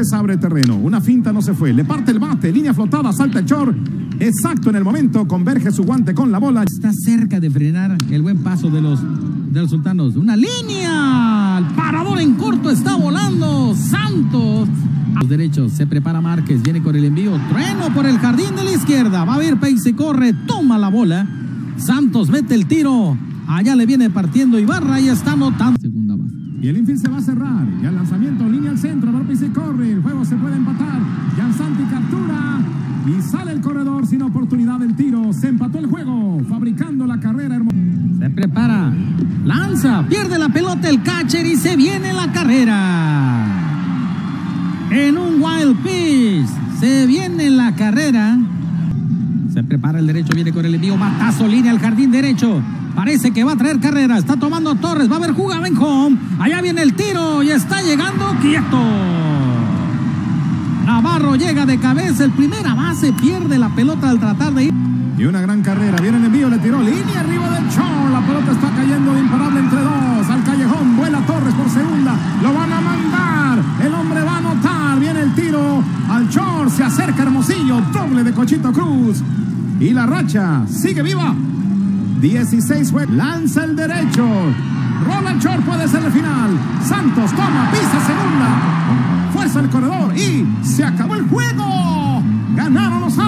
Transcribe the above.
Rodríguez abre terreno. Una finta no se fue. Le parte el bate. Línea flotada. Salta el chor. Exacto en el momento. Converge su guante con la bola. Está cerca de frenar el buen paso de los, de los sultanos. Una línea. El parador en corto está volando. Santos. Los derechos. Se prepara Márquez. Viene con el envío. Trueno por el jardín de la izquierda. Va a ver Pace corre. Toma la bola. Santos mete el tiro. Allá le viene partiendo Ibarra y está anotando. Y el infield se va a cerrar. Y al lanzamiento, línea al centro. López y corre. El juego se puede empatar. Jan Santi captura. Y sale el corredor sin oportunidad del tiro. Se empató el juego. Fabricando la carrera. Se prepara. Lanza. Pierde la pelota el catcher y se viene la carrera. En un wild pitch. Se viene la carrera. Se prepara el derecho. Viene con el envío. Matazo. Línea al jardín derecho. Parece que va a traer carrera. Está tomando Torres. Va a haber jugada en home. Allá viene el tiro y está llegando quieto. Navarro llega de cabeza. El primera base pierde la pelota al tratar de ir. Y una gran carrera. Viene el envío. Le tiró línea arriba del Chor. La pelota está cayendo de imparable entre dos. Al callejón. Vuela Torres por segunda. Lo van a mandar. El hombre va a anotar. Viene el tiro. Al Chor. Se acerca Hermosillo. Doble de Cochito Cruz. Y la racha sigue viva. 16 fue. Lanza el derecho. Rola el Chor. Puede ser el final. Santos toma. Pisa segunda. Fuerza el corredor. Y se acabó el juego. Ganaron los.